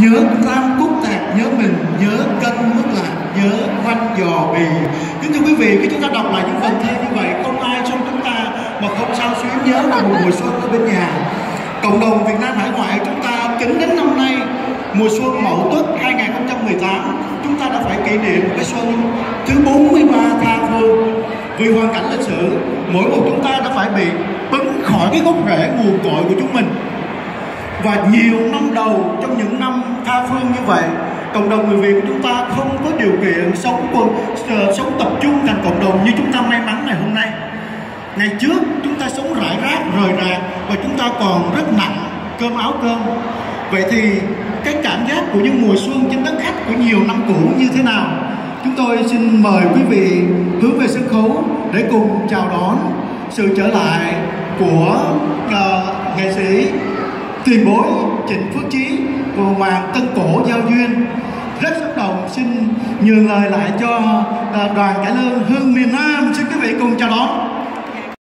nhớ tam cúc tạc, nhớ mình, nhớ cân nước lạc, nhớ văn giò bì. Kính thưa quý vị, khi chúng ta đọc lại những phần thơ như vậy, không ai trong chúng ta mà không sao xuyến nhớ về một mùa xuân ở bên nhà. Cộng đồng Việt Nam hải ngoại chúng ta kính đến năm nay, mùa xuân Mậu Tuất 2018 chúng ta đã phải kỷ niệm cái xuân thứ 43 tha phương vì hoàn cảnh lịch sử, mỗi một chúng ta đã phải bị bứng khỏi cái gốc rễ nguồn cội của chúng mình và nhiều năm đầu trong những năm tha phương như vậy cộng đồng người Việt của chúng ta không có điều kiện sống quân ờ, sống tập trung thành cộng đồng như chúng ta may mắn ngày hôm nay. Ngày trước chúng ta sống rải rác rời rạc và chúng ta còn rất nặng cơm áo cơm. Vậy thì cái cảm giác của những mùa xuân trên đất khách của nhiều năm cũ như thế nào? Chúng tôi xin mời quý vị hướng về sân khấu để cùng chào đón sự trở lại của uh, tiền bối Trịnh Phước Chí và Hoàng Tân Cổ Giao Duyên. Rất xúc động, xin nhường lời lại cho à, đoàn cải lương hương miền Nam. Xin quý vị cùng chào đón.